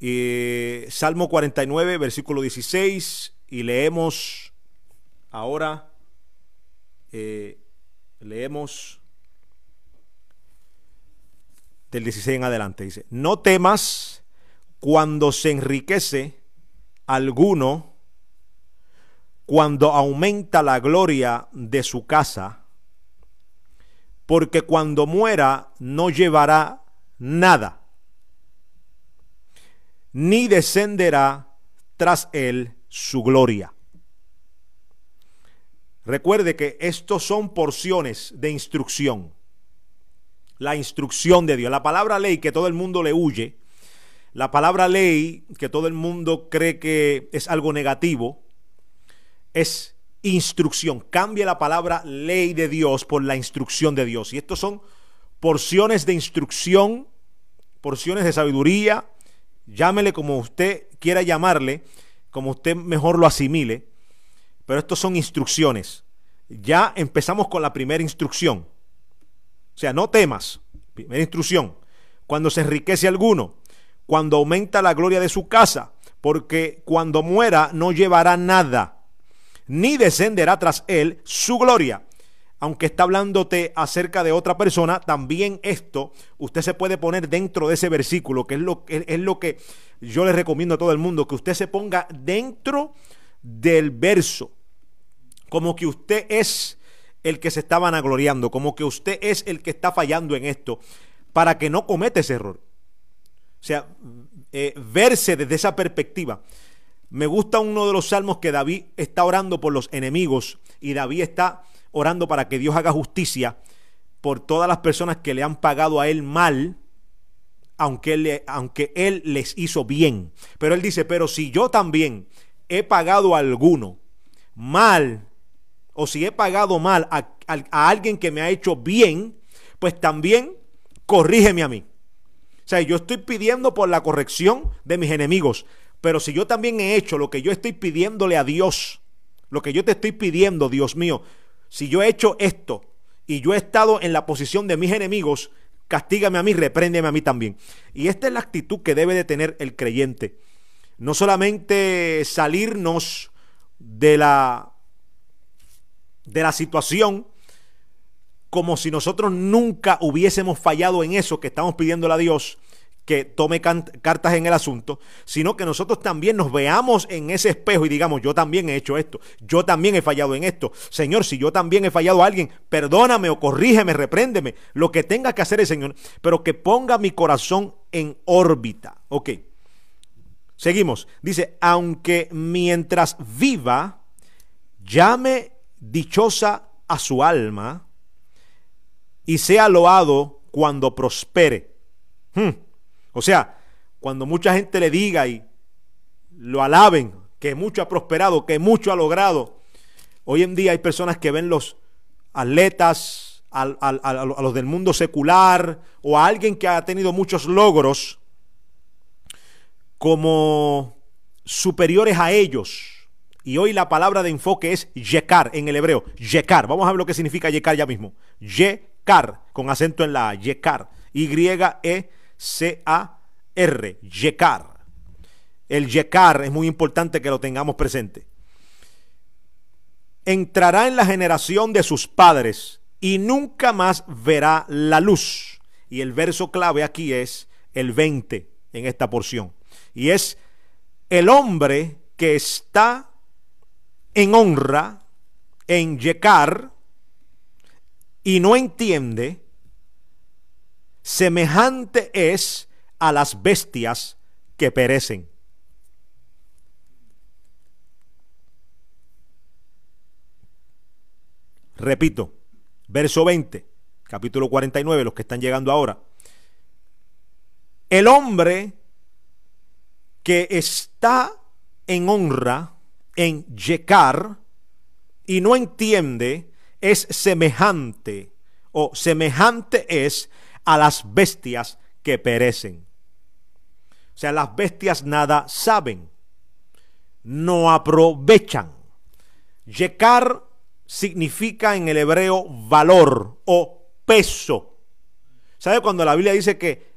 Eh, Salmo 49, versículo 16, y leemos ahora, eh, leemos del 16 en adelante. Dice, no temas cuando se enriquece alguno, cuando aumenta la gloria de su casa, porque cuando muera no llevará nada, ni descenderá tras él su gloria. Recuerde que estos son porciones de instrucción. La instrucción de Dios. La palabra ley que todo el mundo le huye. La palabra ley que todo el mundo cree que es algo negativo. Es instrucción. Cambia la palabra ley de Dios por la instrucción de Dios. Y estos son porciones de instrucción, porciones de sabiduría. Llámele como usted quiera llamarle como usted mejor lo asimile, pero estos son instrucciones. Ya empezamos con la primera instrucción. O sea, no temas. Primera instrucción. Cuando se enriquece alguno, cuando aumenta la gloria de su casa, porque cuando muera no llevará nada, ni descenderá tras él su gloria aunque está hablándote acerca de otra persona, también esto usted se puede poner dentro de ese versículo, que es lo, que yo le recomiendo a todo el mundo, que usted se ponga dentro del verso, como que usted es el que se está vanagloriando, como que usted es el que está fallando en esto, para que no cometa ese error. O sea, eh, verse desde esa perspectiva. Me gusta uno de los salmos que David está orando por los enemigos y David está orando para que Dios haga justicia por todas las personas que le han pagado a él mal, aunque él, aunque él les hizo bien. Pero él dice, pero si yo también he pagado a alguno mal, o si he pagado mal a, a alguien que me ha hecho bien, pues también corrígeme a mí. O sea, yo estoy pidiendo por la corrección de mis enemigos, pero si yo también he hecho lo que yo estoy pidiéndole a Dios, lo que yo te estoy pidiendo, Dios mío, si yo he hecho esto y yo he estado en la posición de mis enemigos, castígame a mí, repréndeme a mí también. Y esta es la actitud que debe de tener el creyente. No solamente salirnos de la de la situación como si nosotros nunca hubiésemos fallado en eso que estamos pidiéndole a Dios, que tome cartas en el asunto, sino que nosotros también nos veamos en ese espejo y digamos, yo también he hecho esto, yo también he fallado en esto. Señor, si yo también he fallado a alguien, perdóname o corrígeme, repréndeme, lo que tenga que hacer el Señor, pero que ponga mi corazón en órbita. Ok. Seguimos. Dice, aunque mientras viva, llame dichosa a su alma y sea loado cuando prospere. Hmm. O sea, cuando mucha gente le diga y lo alaben, que mucho ha prosperado, que mucho ha logrado. Hoy en día hay personas que ven los atletas, a, los del mundo secular o a alguien que ha tenido muchos logros como superiores a ellos. Y hoy la palabra de enfoque es yekar en el hebreo. Yekar. Vamos a ver lo que significa yekar ya mismo. Yekar, con acento en la A. Yekar. Y-E C-A-R, Yekar. El Yekar es muy importante que lo tengamos presente. Entrará en la generación de sus padres y nunca más verá la luz. Y el verso clave aquí es el 20 en esta porción. Y es el hombre que está en honra, en Yekar, y no entiende semejante es a las bestias que perecen. Repito, verso 20, capítulo 49, los que están llegando ahora. El hombre que está en honra, en Yekar, y no entiende, es semejante, o semejante es a las bestias que perecen. O sea, las bestias nada saben, no aprovechan. Yekar significa en el hebreo valor o peso. ¿Sabe cuando la Biblia dice que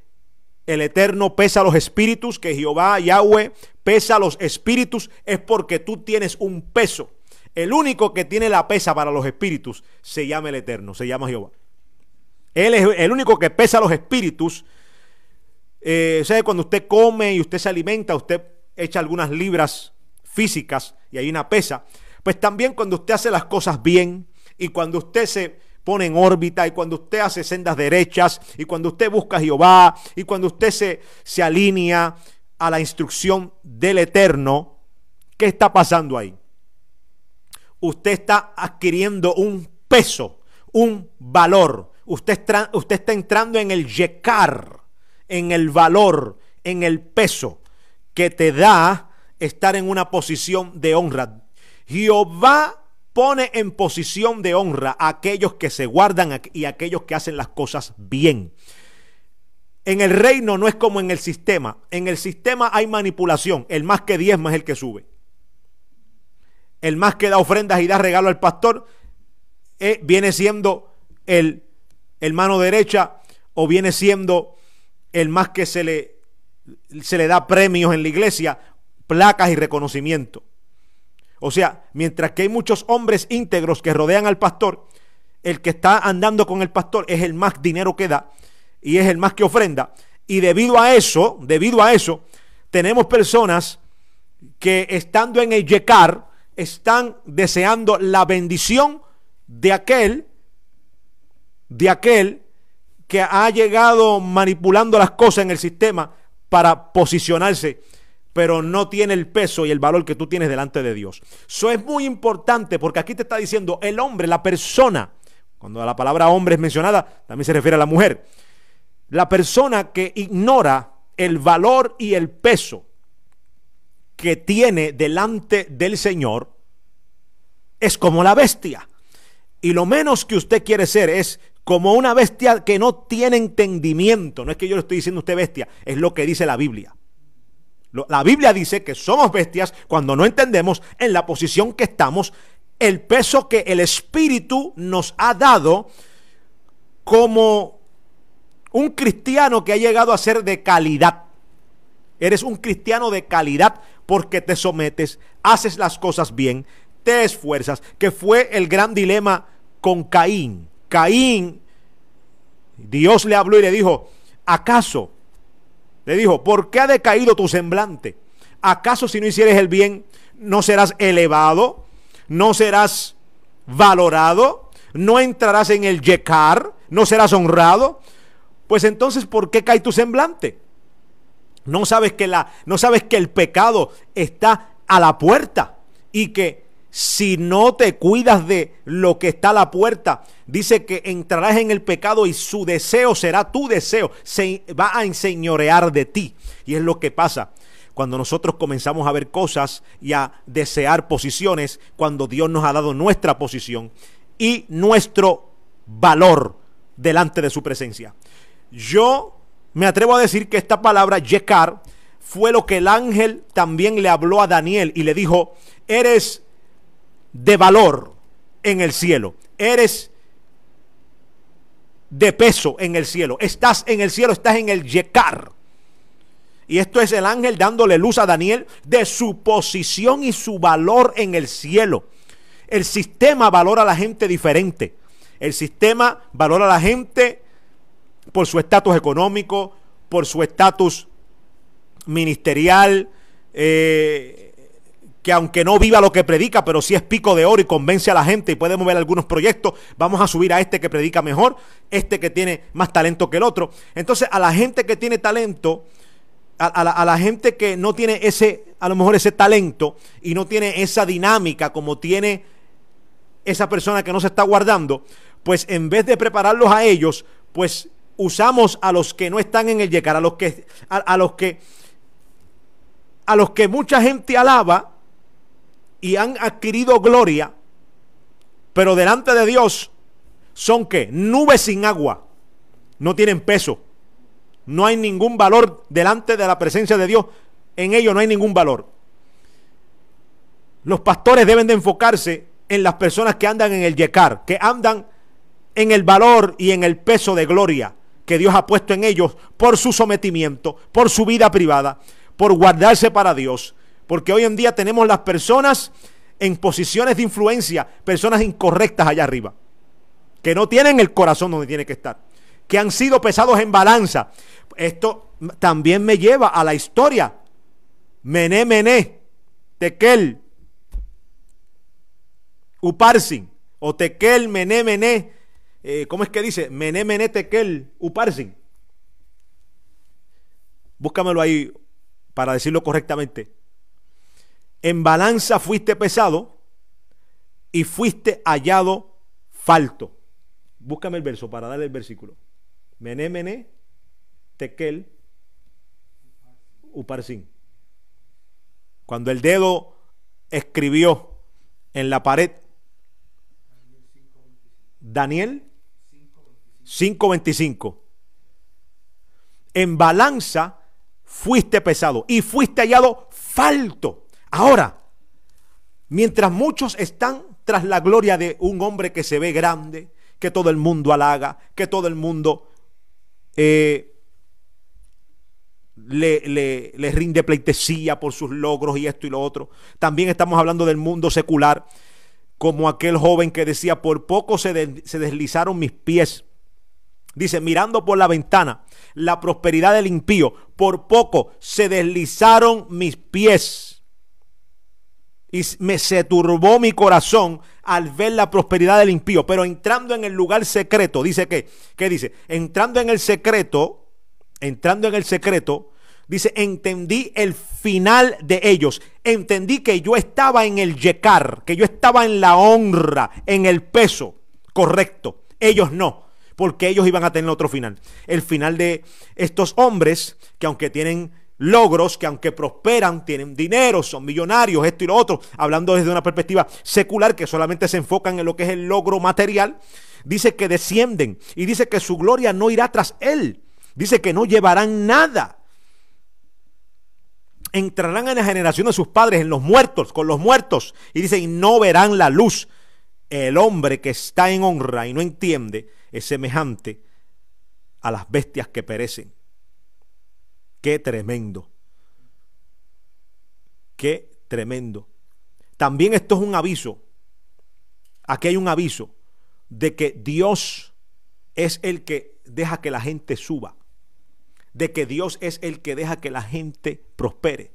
el Eterno pesa los espíritus, que Jehová, Yahweh, pesa los espíritus, es porque tú tienes un peso. El único que tiene la pesa para los espíritus se llama el Eterno, se llama Jehová. Él es el único que pesa los espíritus. Eh, o sea, cuando usted come y usted se alimenta, usted echa algunas libras físicas y hay una pesa. Pues también cuando usted hace las cosas bien y cuando usted se pone en órbita y cuando usted hace sendas derechas y cuando usted busca a Jehová y cuando usted se, se alinea a la instrucción del Eterno, ¿qué está pasando ahí? Usted está adquiriendo un peso, un valor. Usted está, entrando en el yekar, en el valor, en el peso que te da estar en una posición de honra. Jehová pone en posición de honra a aquellos que se guardan y a aquellos que hacen las cosas bien. En el reino no es como en el sistema. En el sistema hay manipulación. El más que diezma es el que sube. El más que da ofrendas y da regalo al pastor eh, viene siendo el, el mano derecha o viene siendo el más que se le, se le da premios en la iglesia, placas y reconocimiento. O sea, mientras que hay muchos hombres íntegros que rodean al pastor, el que está andando con el pastor es el más dinero que da y es el más que ofrenda. Y debido a eso, debido a eso, tenemos personas que estando en el yecar están deseando la bendición de aquel, de aquel que ha llegado manipulando las cosas en el sistema para posicionarse pero no tiene el peso y el valor que tú tienes delante de Dios. Eso es muy importante porque aquí te está diciendo el hombre, la persona. Cuando la palabra hombre es mencionada, también se refiere a la mujer. La persona que ignora el valor y el peso que tiene delante del Señor es como la bestia. Y lo menos que usted quiere ser es como una bestia que no tiene entendimiento. No es que yo le estoy diciendo a usted bestia, es lo que dice la Biblia. La Biblia dice que somos bestias cuando no entendemos en la posición que estamos el peso que el Espíritu nos ha dado como un cristiano que ha llegado a ser de calidad. Eres un cristiano de calidad porque te sometes, haces las cosas bien, te esfuerzas, que fue el gran dilema con Caín. Caín, Dios le habló y le dijo, ¿acaso le dijo, ¿por qué ha decaído tu semblante? ¿Acaso si no hicieres el bien, no serás elevado? ¿No serás valorado? ¿No entrarás en el yecar? ¿No serás honrado? Pues entonces, ¿por qué cae tu semblante? No sabes que la no sabes que el pecado está a la puerta y que si no te cuidas de lo que está a la puerta, dice que entrarás en el pecado y su deseo será tu deseo, se va a enseñorear de ti. Y es lo que pasa cuando nosotros comenzamos a ver cosas y a desear posiciones, cuando Dios nos ha dado nuestra posición y nuestro valor delante de su presencia. Yo me atrevo a decir que esta palabra, Yekar, fue lo que el ángel también le habló a Daniel y le dijo, eres de valor en el cielo. Eres de peso en el cielo. Estás en el cielo, estás en el Yekar. Y esto es el ángel dándole luz a Daniel de su posición y su valor en el cielo. El sistema valora a la gente diferente. El sistema valora a la gente por su estatus económico, por su estatus ministerial, eh, que aunque no viva lo que predica, pero sí es pico de oro y convence a la gente y puede mover algunos proyectos, vamos a subir a este que predica mejor, este que tiene más talento que el otro. Entonces, a la gente que tiene talento, a, la, a la, gente que no tiene ese, a lo mejor ese talento y no tiene esa dinámica como tiene esa persona que no se está guardando, pues en vez de prepararlos a ellos, pues usamos a los que no están en el llegar, a los que, a, a los que, a los que mucha gente alaba, y han adquirido gloria, pero delante de Dios son que nubes sin agua, no tienen peso, no hay ningún valor delante de la presencia de Dios, en ello no hay ningún valor. Los pastores deben de enfocarse en las personas que andan en el yecar, que andan en el valor y en el peso de gloria, que Dios ha puesto en ellos por su sometimiento, por su vida privada, por guardarse para Dios. Porque hoy en día tenemos las personas en posiciones de influencia, personas incorrectas allá arriba, que no tienen el corazón donde tiene que estar, que han sido pesados en balanza. Esto también me lleva a la historia. Mené, mené, tekel, uparsin, o tekel, mené, mené, eh, ¿cómo es que dice? Mené, mené, tekel, uparsin. Búscamelo ahí para decirlo correctamente. En balanza fuiste pesado y fuiste hallado falto. Búscame el verso para darle el versículo. Mené, mené, tekel, uparsin. Cuando el dedo escribió en la pared, Daniel 5.25. En balanza fuiste pesado y fuiste hallado falto. Ahora, mientras muchos están tras la gloria de un hombre que se ve grande, que todo el mundo halaga, que todo el mundo eh, le, rinde pleitesía por sus logros y esto y lo otro. También estamos hablando del mundo secular, como aquel joven que decía, por poco se deslizaron mis pies. Dice, mirando por la ventana la prosperidad del impío, por poco se deslizaron mis pies. Y me se turbó mi corazón al ver la prosperidad del impío. Pero entrando en el lugar secreto, dice que, ¿qué dice? Entrando en el secreto, entrando en el secreto, dice, entendí el final de ellos. Entendí que yo estaba en el yecar, que yo estaba en la honra, en el peso correcto. Ellos no porque ellos iban a tener otro final. El final de estos hombres que aunque tienen logros, que aunque prosperan, tienen dinero, son millonarios, esto y lo otro, hablando desde una perspectiva secular que solamente se enfocan en lo que es el logro material, dice que descienden y dice que su gloria no irá tras él. Dice que no llevarán nada. Entrarán en la generación de sus padres, en los muertos, con los muertos. Y dice, no verán la luz. El hombre que está en honra y no entiende, es semejante a las bestias que perecen. Qué tremendo. Qué tremendo. También esto es un aviso. Aquí hay un aviso de que Dios es el que deja que la gente suba. De que Dios es el que deja que la gente prospere.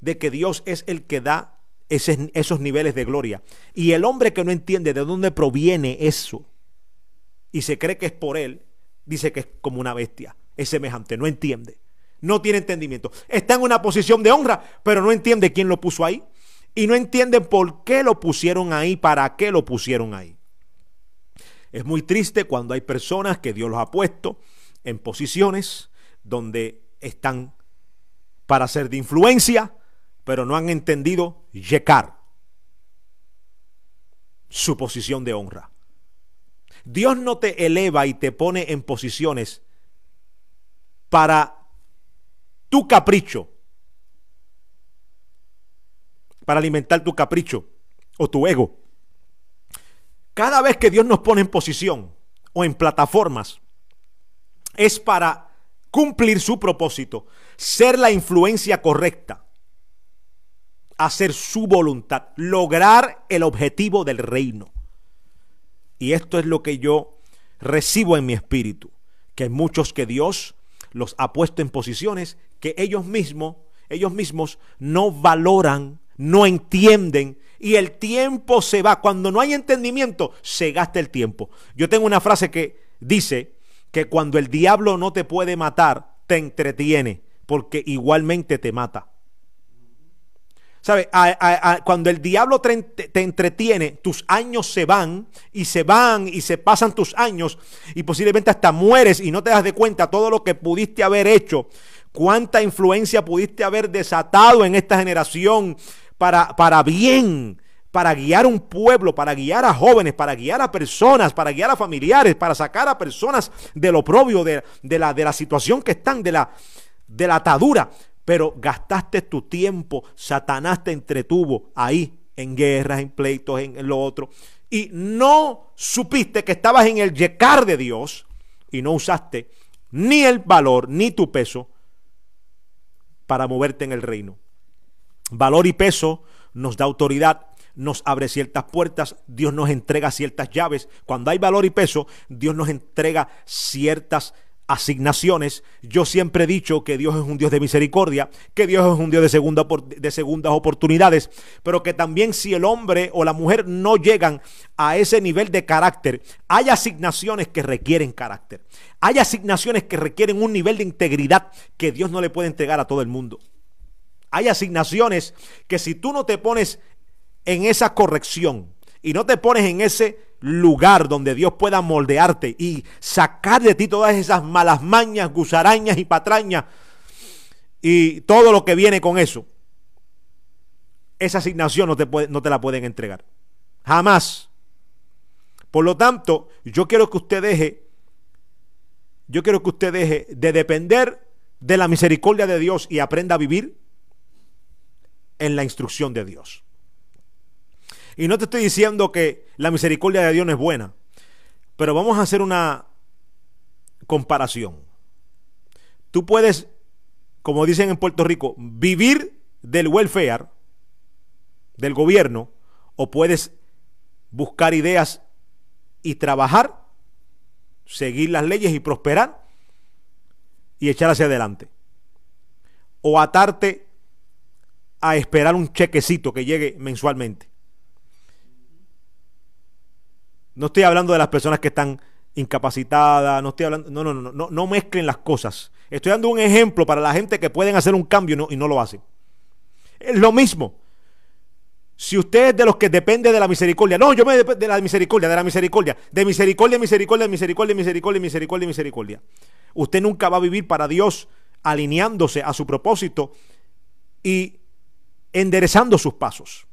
De que Dios es el que da esos niveles de gloria. Y el hombre que no entiende de dónde proviene eso, y se cree que es por él, dice que es como una bestia, es semejante, no entiende, no tiene entendimiento. Está en una posición de honra, pero no entiende quién lo puso ahí y no entiende por qué lo pusieron ahí, para qué lo pusieron ahí. Es muy triste cuando hay personas que Dios los ha puesto en posiciones donde están para ser de influencia, pero no han entendido llegar su posición de honra. Dios no te eleva y te pone en posiciones para tu capricho, para alimentar tu capricho o tu ego. Cada vez que Dios nos pone en posición o en plataformas, es para cumplir su propósito, ser la influencia correcta, hacer su voluntad, lograr el objetivo del reino. Y esto es lo que yo recibo en mi espíritu, que muchos que Dios los ha puesto en posiciones que ellos mismos, ellos mismos no valoran, no entienden y el tiempo se va. Cuando no hay entendimiento, se gasta el tiempo. Yo tengo una frase que dice que cuando el diablo no te puede matar, te entretiene, porque igualmente te mata. ¿Sabes? cuando el diablo te, entretiene, tus años se van y se van y se pasan tus años y posiblemente hasta mueres y no te das de cuenta todo lo que pudiste haber hecho, cuánta influencia pudiste haber desatado en esta generación para, para bien, para guiar un pueblo, para guiar a jóvenes, para guiar a personas, para guiar a familiares, para sacar a personas de lo propio, de, de, la, de la situación que están, de la, de la atadura pero gastaste tu tiempo, Satanás te entretuvo ahí en guerras, en pleitos, en, lo otro, y no supiste que estabas en el yecar de Dios y no usaste ni el valor, ni tu peso para moverte en el reino. Valor y peso nos da autoridad, nos abre ciertas puertas, Dios nos entrega ciertas llaves. Cuando hay valor y peso, Dios nos entrega ciertas asignaciones. Yo siempre he dicho que Dios es un Dios de misericordia, que Dios es un Dios de, segunda, de segundas oportunidades, pero que también si el hombre o la mujer no llegan a ese nivel de carácter, hay asignaciones que requieren carácter. Hay asignaciones que requieren un nivel de integridad que Dios no le puede entregar a todo el mundo. Hay asignaciones que si tú no te pones en esa corrección y no te pones en ese lugar donde Dios pueda moldearte y sacar de ti todas esas malas mañas, gusarañas y patrañas y todo lo que viene con eso. Esa asignación no te, no te la pueden entregar. Jamás. Por lo tanto, yo quiero que usted deje, yo quiero que usted deje de depender de la misericordia de Dios y aprenda a vivir en la instrucción de Dios. Y no te estoy diciendo que la misericordia de Dios no es buena, pero vamos a hacer una comparación. Tú puedes, como dicen en Puerto Rico, vivir del welfare, del gobierno, o puedes buscar ideas y trabajar, seguir las leyes y prosperar y echar hacia adelante. O atarte a esperar un chequecito que llegue mensualmente. No estoy hablando de las personas que están incapacitadas, no estoy hablando, no, no, no, no, no mezclen las cosas. Estoy dando un ejemplo para la gente que pueden hacer un cambio y no, lo hacen. Es lo mismo. Si usted es de los que depende de la misericordia, no, yo me dependo de la misericordia, de la misericordia, de misericordia, misericordia, misericordia, misericordia, misericordia, misericordia. Usted nunca va a vivir para Dios alineándose a su propósito y enderezando sus pasos.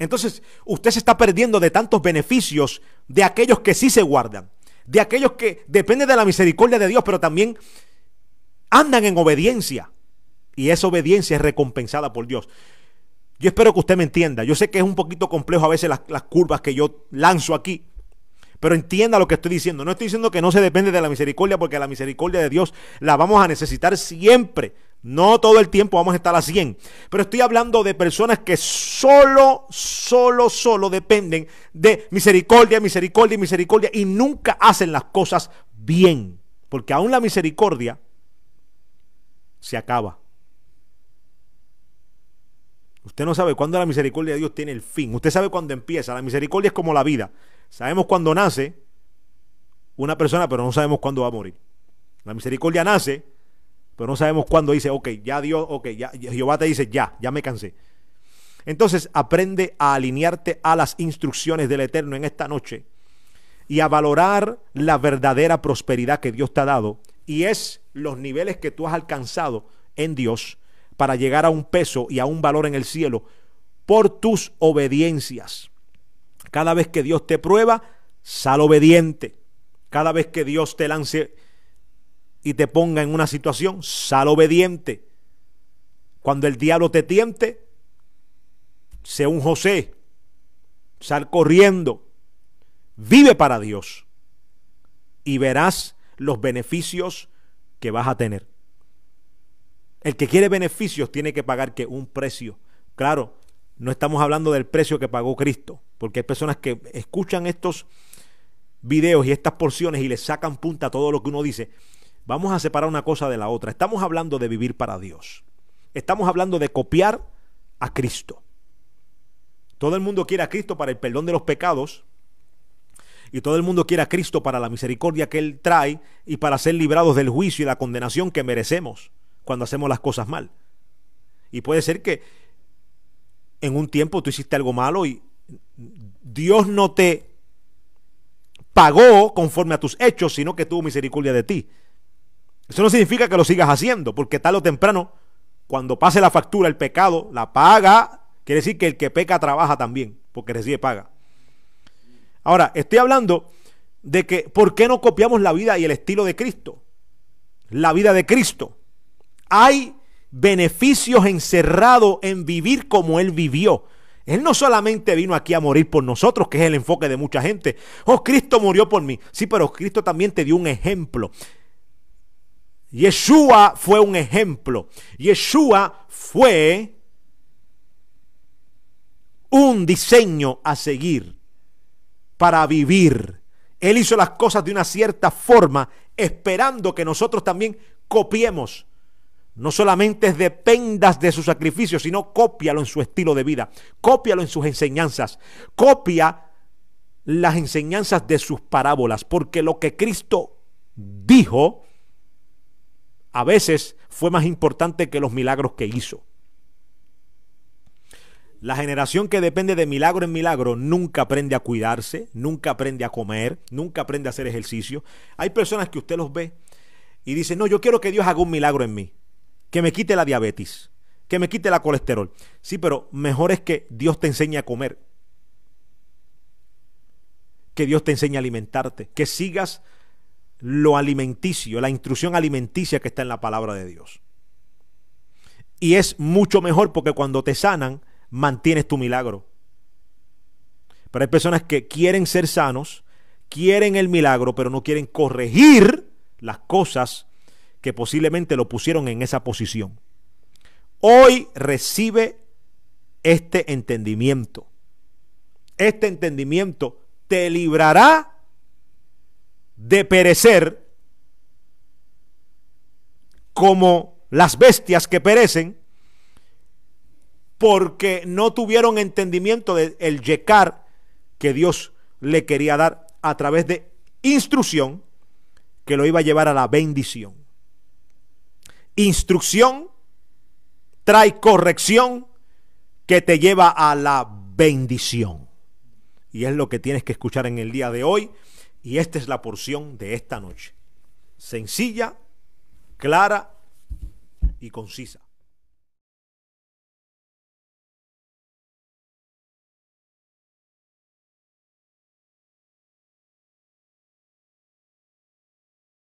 Entonces, usted se está perdiendo de tantos beneficios de aquellos que sí se guardan, de aquellos que dependen de la misericordia de Dios, pero también andan en obediencia. Y esa obediencia es recompensada por Dios. Yo espero que usted me entienda. Yo sé que es un poquito complejo a veces las, las curvas que yo lanzo aquí. Pero entienda lo que estoy diciendo. No estoy diciendo que no se depende de la misericordia, porque la misericordia de Dios la vamos a necesitar siempre. No todo el tiempo vamos a estar a 100. Pero estoy hablando de personas que solo, solo, solo dependen de misericordia, misericordia, misericordia y nunca hacen las cosas bien. Porque aún la misericordia se acaba. Usted no sabe cuándo la misericordia de Dios tiene el fin. Usted sabe cuándo empieza. La misericordia es como la vida. Sabemos cuándo nace una persona, pero no sabemos cuándo va a morir. La misericordia nace pero no sabemos cuándo dice, ok, ya Dios, ok, ya Jehová te dice, ya, ya me cansé. Entonces aprende a alinearte a las instrucciones del Eterno en esta noche y a valorar la verdadera prosperidad que Dios te ha dado y es los niveles que tú has alcanzado en Dios para llegar a un peso y a un valor en el cielo por tus obediencias. Cada vez que Dios te prueba, sal obediente. Cada vez que Dios te lance y te ponga en una situación, sal obediente. Cuando el diablo te tiente, sé un José, sal corriendo, vive para Dios y verás los beneficios que vas a tener. El que quiere beneficios tiene que pagar que un precio. Claro, no estamos hablando del precio que pagó Cristo, porque hay personas que escuchan estos videos y estas porciones y le sacan punta a todo lo que uno dice Vamos a separar una cosa de la otra. Estamos hablando de vivir para Dios. Estamos hablando de copiar a Cristo. Todo el mundo quiere a Cristo para el perdón de los pecados. Y todo el mundo quiere a Cristo para la misericordia que Él trae y para ser librados del juicio y la condenación que merecemos cuando hacemos las cosas mal. Y puede ser que en un tiempo tú hiciste algo malo y Dios no te pagó conforme a tus hechos, sino que tuvo misericordia de ti. Eso no significa que lo sigas haciendo, porque tarde o temprano, cuando pase la factura, el pecado la paga. Quiere decir que el que peca trabaja también, porque recibe paga. Ahora, estoy hablando de que, ¿por qué no copiamos la vida y el estilo de Cristo? La vida de Cristo. Hay beneficios encerrados en vivir como Él vivió. Él no solamente vino aquí a morir por nosotros, que es el enfoque de mucha gente. Oh, Cristo murió por mí. Sí, pero Cristo también te dio un ejemplo. Yeshua fue un ejemplo. Yeshua fue un diseño a seguir para vivir. Él hizo las cosas de una cierta forma, esperando que nosotros también copiemos no solamente dependas de su sacrificio, sino cópialo en su estilo de vida, cópialo en sus enseñanzas, copia las enseñanzas de sus parábolas, porque lo que Cristo dijo a veces fue más importante que los milagros que hizo. La generación que depende de milagro en milagro nunca aprende a cuidarse, nunca aprende a comer, nunca aprende a hacer ejercicio. Hay personas que usted los ve y dice, no, yo quiero que Dios haga un milagro en mí que me quite la diabetes, que me quite la colesterol. Sí, pero mejor es que Dios te enseñe a comer, que Dios te enseñe a alimentarte, que sigas lo alimenticio, la instrucción alimenticia que está en la palabra de Dios. Y es mucho mejor porque cuando te sanan, mantienes tu milagro. Pero hay personas que quieren ser sanos, quieren el milagro, pero no quieren corregir las cosas que posiblemente lo pusieron en esa posición. Hoy recibe este entendimiento. Este entendimiento te librará de perecer como las bestias que perecen porque no tuvieron entendimiento del yecar que Dios le quería dar a través de instrucción que lo iba a llevar a la bendición instrucción, trae corrección que te lleva a la bendición. Y es lo que tienes que escuchar en el día de hoy. Y esta es la porción de esta noche. Sencilla, clara y concisa.